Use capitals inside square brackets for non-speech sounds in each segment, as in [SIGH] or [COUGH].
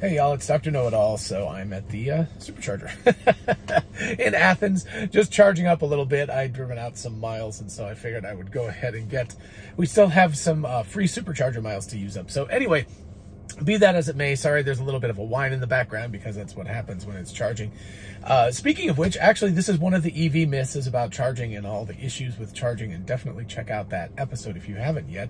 Hey y'all, it's Dr. Know-It-All. So I'm at the uh, supercharger [LAUGHS] in Athens, just charging up a little bit. I'd driven out some miles, and so I figured I would go ahead and get, we still have some uh, free supercharger miles to use up. So anyway, be that as it may, sorry, there's a little bit of a whine in the background because that's what happens when it's charging. Uh, speaking of which, actually, this is one of the EV myths is about charging and all the issues with charging, and definitely check out that episode if you haven't yet.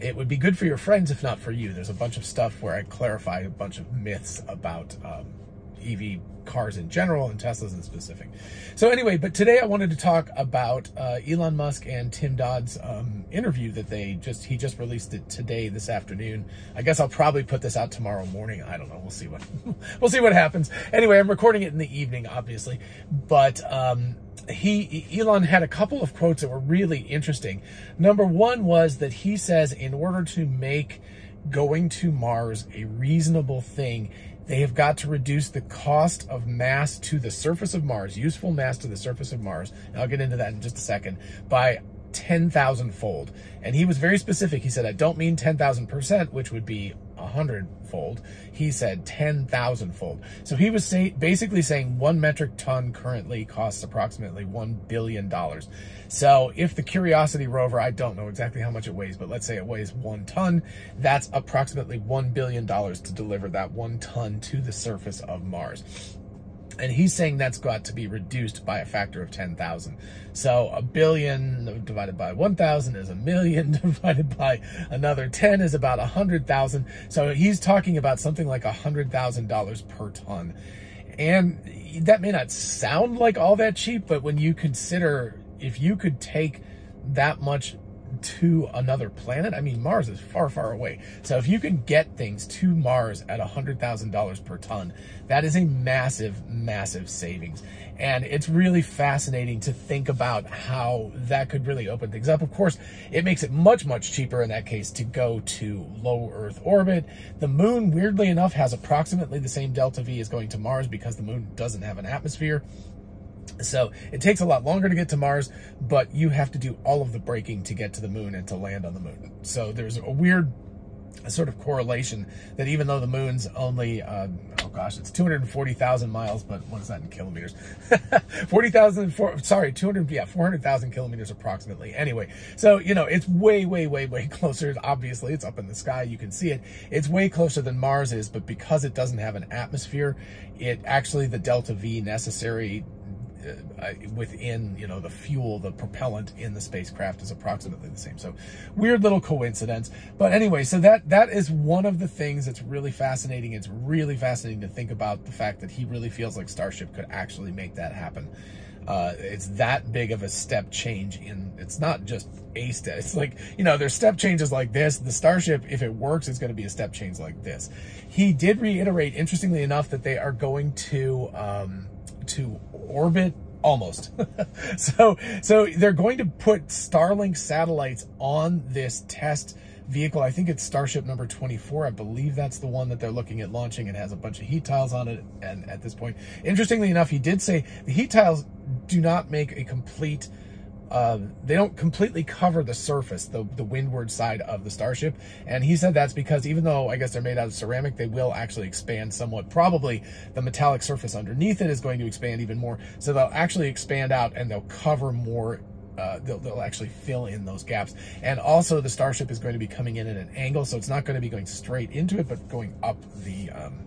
It would be good for your friends, if not for you. There's a bunch of stuff where I clarify a bunch of myths about um, EV cars in general and Teslas in specific. So anyway, but today I wanted to talk about uh, Elon Musk and Tim Dodd's um, interview that they just, he just released it today, this afternoon. I guess I'll probably put this out tomorrow morning. I don't know. We'll see what, [LAUGHS] we'll see what happens. Anyway, I'm recording it in the evening, obviously, but, um, he Elon had a couple of quotes that were really interesting. Number one was that he says in order to make going to Mars a reasonable thing, they have got to reduce the cost of mass to the surface of Mars, useful mass to the surface of Mars. And I'll get into that in just a second, by 10,000 fold. And he was very specific. He said, I don't mean 10,000%, which would be 100 fold. He said 10,000 fold. So he was say, basically saying one metric ton currently costs approximately $1 billion. So if the Curiosity rover, I don't know exactly how much it weighs, but let's say it weighs one ton, that's approximately $1 billion to deliver that one ton to the surface of Mars. And he's saying that's got to be reduced by a factor of 10,000. So a billion divided by 1,000 is a million [LAUGHS] divided by another 10 is about 100,000. So he's talking about something like $100,000 per ton. And that may not sound like all that cheap, but when you consider if you could take that much to another planet. I mean, Mars is far, far away. So if you can get things to Mars at $100,000 per ton, that is a massive, massive savings. And it's really fascinating to think about how that could really open things up. Of course, it makes it much, much cheaper in that case to go to low Earth orbit. The moon, weirdly enough, has approximately the same delta V as going to Mars because the moon doesn't have an atmosphere. So it takes a lot longer to get to Mars, but you have to do all of the braking to get to the moon and to land on the moon. So there's a weird sort of correlation that even though the moon's only, uh, oh gosh, it's 240,000 miles, but what is that in kilometers? [LAUGHS] 40,000, sorry, 200, yeah, 400,000 kilometers approximately. Anyway, so, you know, it's way, way, way, way [LAUGHS] closer. Obviously, it's up in the sky. You can see it. It's way closer than Mars is, but because it doesn't have an atmosphere, it actually, the delta V necessary within, you know, the fuel, the propellant in the spacecraft is approximately the same. So weird little coincidence. But anyway, so that that is one of the things that's really fascinating. It's really fascinating to think about the fact that he really feels like Starship could actually make that happen. Uh, it's that big of a step change in, it's not just a step. It's like, you know, there's step changes like this. The Starship, if it works, it's going to be a step change like this. He did reiterate, interestingly enough, that they are going to, um, to orbit almost. [LAUGHS] so, so they're going to put Starlink satellites on this test vehicle. I think it's Starship number 24. I believe that's the one that they're looking at launching. It has a bunch of heat tiles on it. And at this point, interestingly enough, he did say the heat tiles do not make a complete uh, they don't completely cover the surface, the, the windward side of the Starship. And he said that's because even though I guess they're made out of ceramic, they will actually expand somewhat. Probably the metallic surface underneath it is going to expand even more. So they'll actually expand out and they'll cover more uh, they'll, they'll, actually fill in those gaps. And also the Starship is going to be coming in at an angle, so it's not going to be going straight into it, but going up the um,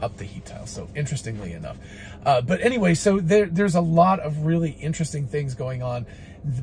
up the heat tile. So interestingly enough. Uh, but anyway, so there, there's a lot of really interesting things going on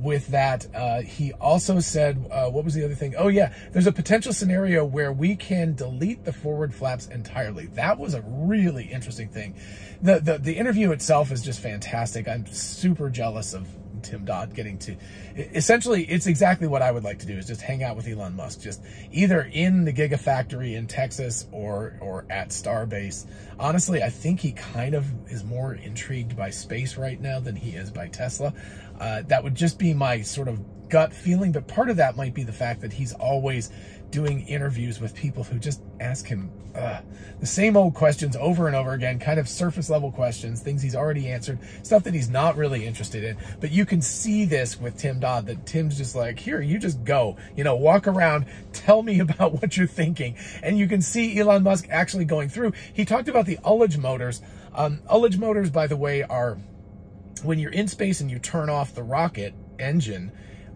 with that. Uh, he also said, uh, what was the other thing? Oh yeah, there's a potential scenario where we can delete the forward flaps entirely. That was a really interesting thing. The, the, the interview itself is just fantastic. I'm super jealous of Tim Dodd getting to essentially it's exactly what I would like to do is just hang out with Elon Musk just either in the Gigafactory in Texas or or at Starbase. Honestly, I think he kind of is more intrigued by space right now than he is by Tesla. Uh, that would just be my sort of gut feeling, but part of that might be the fact that he's always doing interviews with people who just ask him uh, the same old questions over and over again, kind of surface level questions, things he's already answered, stuff that he's not really interested in. But you can see this with Tim Dodd that Tim's just like, here, you just go, you know, walk around, tell me [LAUGHS] about what you're thinking. And you can see Elon Musk actually going through. He talked about the ullage motors. Um, ullage motors, by the way, are when you're in space and you turn off the rocket engine,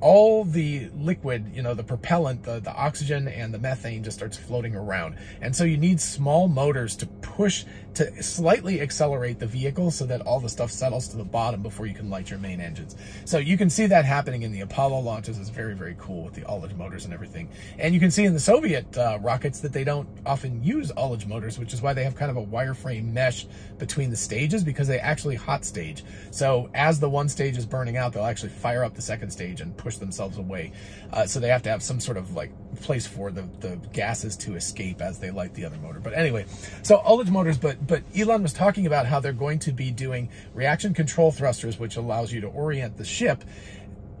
all the liquid, you know, the propellant, the, the oxygen and the methane just starts floating around. And so you need small motors to push, to slightly accelerate the vehicle so that all the stuff settles to the bottom before you can light your main engines. So you can see that happening in the Apollo launches. It's very, very cool with the ullage motors and everything. And you can see in the Soviet uh, rockets that they don't often use ullage motors, which is why they have kind of a wireframe mesh between the stages because they actually hot stage. So as the one stage is burning out, they'll actually fire up the second stage and push push themselves away. Uh, so they have to have some sort of like place for the, the gases to escape as they light the other motor. But anyway, so ullage motors, but, but Elon was talking about how they're going to be doing reaction control thrusters, which allows you to orient the ship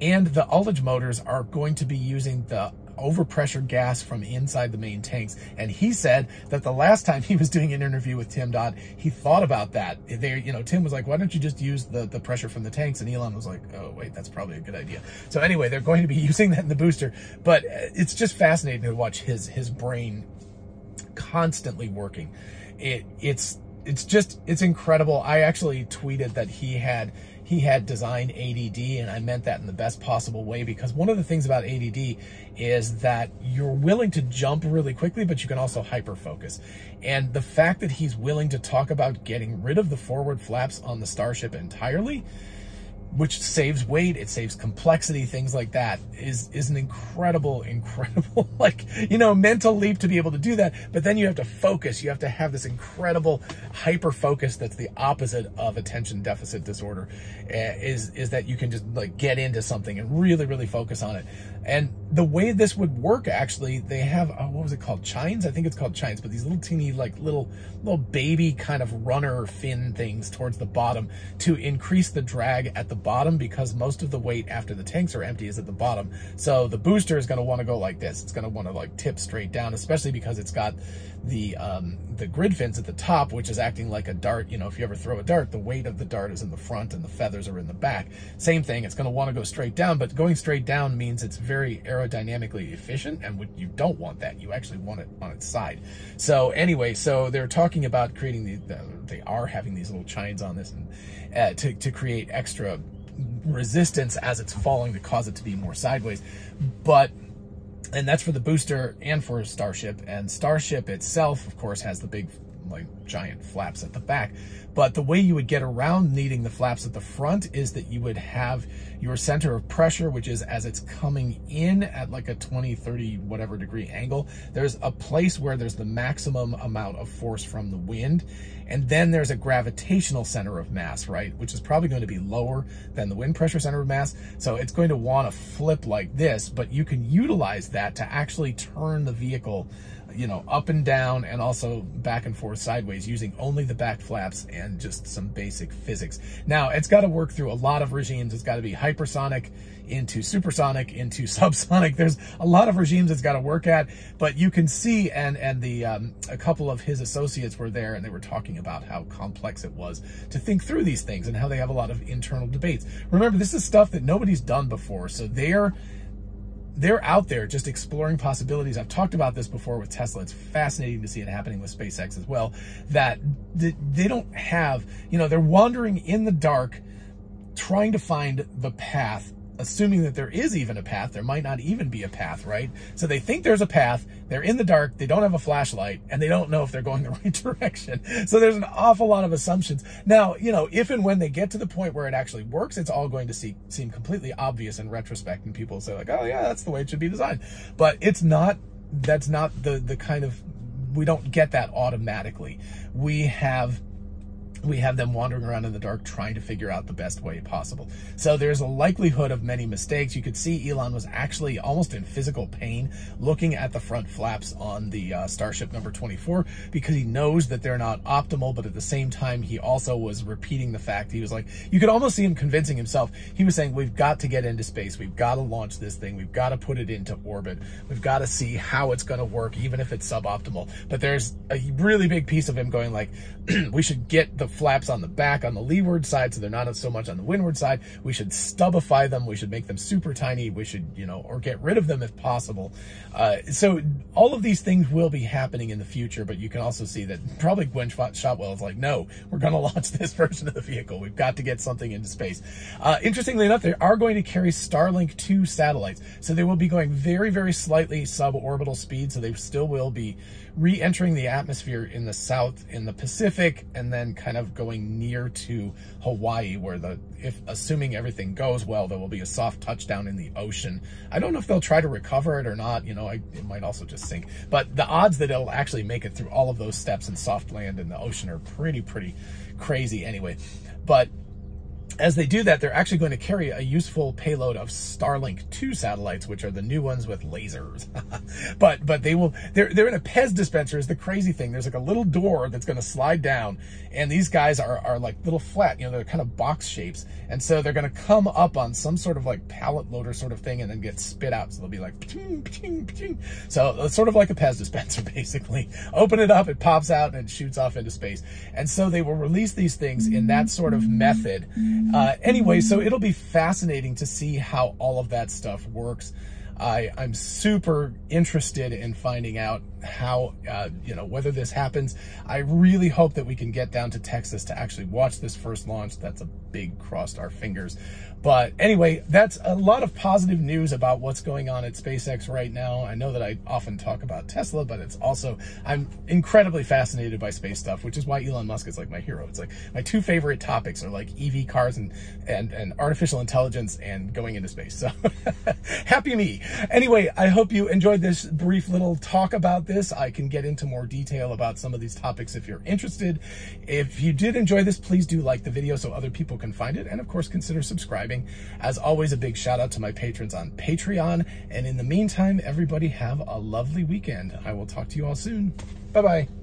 and the ullage motors are going to be using the overpressure gas from inside the main tanks. And he said that the last time he was doing an interview with Tim Dodd, he thought about that. There, you know, Tim was like, why don't you just use the, the pressure from the tanks? And Elon was like, oh, wait, that's probably a good idea. So anyway, they're going to be [LAUGHS] using that in the booster, but uh, it's just fascinating to watch his, his brain constantly working. It, it's, it's just, it's incredible. I actually tweeted that he had he had designed ADD, and I meant that in the best possible way because one of the things about ADD is that you're willing to jump really quickly, but you can also hyper focus. And the fact that he's willing to talk about getting rid of the forward flaps on the Starship entirely which saves weight, it saves complexity, things like that is is an incredible, [LAUGHS] incredible like you know mental leap to be able to do that. But then you have to focus. You have to have this incredible hyper focus that's the opposite of attention deficit disorder. Uh, is is that you can just like get into something and really really focus on it. And the way this would work, actually, they have, oh, what was it called? Chines? I think it's called chines, but these little teeny, like little, little baby kind of runner fin things towards the bottom to increase the drag at the bottom because most of the weight after the tanks are empty is at the bottom. So the booster is going to want to go like this. It's going to want to like tip straight down, especially because it's got the um, the grid fins at the top, which is acting like a dart. You know, if you ever throw a dart, the weight of the dart is in the front and the feathers are in the back. Same thing, it's going to want to go straight down, but going straight down means it's very aerodynamically efficient, and you don't want that. You actually want it on its side. So anyway, so they're talking about creating the, the they are having these little chines on this and uh, to, to create extra resistance as it's falling to cause it to be more sideways. But and that's for the booster and for Starship. And Starship itself, of course, has the big, like, giant flaps at the back. But the way you would get around needing the flaps at the front is that you would have your center of pressure, which is as it's coming in at like a 20, 30, whatever degree angle, there's a place where there's the maximum amount of force from the wind. And then there's a gravitational center of mass, right? Which is probably going to be lower than the wind pressure center of mass. So it's going to want to flip like this, but you can utilize that to actually turn the vehicle you know, up and down and also back and forth sideways using only the back flaps and just some basic physics. Now, it's got to work through a lot of regimes. It's got to be hypersonic into supersonic into [LAUGHS] subsonic. There's a lot of regimes it's got to work at, but you can see, and, and the, um, a couple of his associates were there and they were talking about how complex it was to think through these things and how they have a lot of internal debates. Remember, this is stuff that nobody's done before. So they're, they're out there just exploring possibilities. I've talked about this before with Tesla. It's fascinating to see it happening with SpaceX as well, that they don't have, you know, they're wandering in the dark, trying to find the path assuming that there is even a path. There might not even be a path, right? So they think there's a path. They're in the dark. They don't have a flashlight and they don't know if they're going the [LAUGHS] right direction. So there's an awful lot of assumptions. Now, you know, if and when they get to the point where it actually works, it's all going to see, seem completely obvious in retrospect. And people say like, oh yeah, that's the way it should be designed. But it's not, that's not the, the kind of, we don't get that automatically. We have we have them wandering around in the dark trying to figure out the best way possible. So there's a likelihood of many mistakes. You could see Elon was actually almost in physical pain looking at the front flaps on the uh, Starship number 24 because he knows that they're not optimal, but at the same time, he also was repeating the fact. He was like, you could almost see him convincing himself. He was saying, we've got to get into space. We've got to launch this thing. We've got to put it into orbit. We've got to see how it's going to work, even if it's suboptimal. But there's a really big piece of him going like, [CLEARS THROAT] we should get the flaps on the back on the leeward side so they're not so much on the windward side. We should stubify them. We should make them super tiny. We should, you know, or get rid of them if possible. Uh, so all of these things will be happening in the future, but you can also see that probably Gwynne Shotwell is like, no, we're going [LAUGHS] to launch this version of the vehicle. We've got to get something into space. Uh, interestingly enough, they are going to carry Starlink 2 satellites. So they will be going very, very slightly suborbital speed. So they still will be re-entering the atmosphere in the south, in the Pacific, and then kind of going near to Hawaii, where the, if assuming everything goes well, there will be a soft touchdown in the ocean. I don't know if they'll try to recover it or not. You know, I, it might also just sink. But the odds that it'll actually make it through all of those steps in soft land in the ocean are pretty, pretty crazy anyway. But as they do that, they're actually going to carry a useful payload of Starlink 2 satellites, which are the new ones with lasers. [LAUGHS] but but they will they're they're in a Pez dispenser is the crazy thing. There's like a little door that's going to slide down, and these guys are are like little flat, you know, they're kind of box shapes, and so they're going to come up on some sort of like pallet loader sort of thing, and then get spit out. So they'll be like, pching, pching, pching. so it's sort of like a Pez dispenser, [LAUGHS] basically. Open it up, it pops out, and it shoots off into space. And so they will release these things in that sort of method. Uh, anyway, so it'll be fascinating to see how all of that stuff works. I, I'm super interested in finding out how, uh, you know, whether this happens. I really hope that we can get down to Texas to actually watch this first launch. That's a big crossed our fingers. But anyway, that's a lot of positive news about what's going on at SpaceX right now. I know that I often talk about Tesla, but it's also, I'm incredibly fascinated by space stuff, which is why Elon Musk is like my hero. It's like my two favorite topics are like EV cars and, and, and artificial intelligence and going into space. So [LAUGHS] happy me. Anyway, I hope you enjoyed this brief little talk about this. I can get into more detail about some of these topics if you're interested. If you did enjoy this, please do like the video so other people can find it. And of course, consider subscribing. As always, a big shout out to my patrons on Patreon. And in the meantime, everybody have a lovely weekend. I will talk to you all soon. Bye-bye.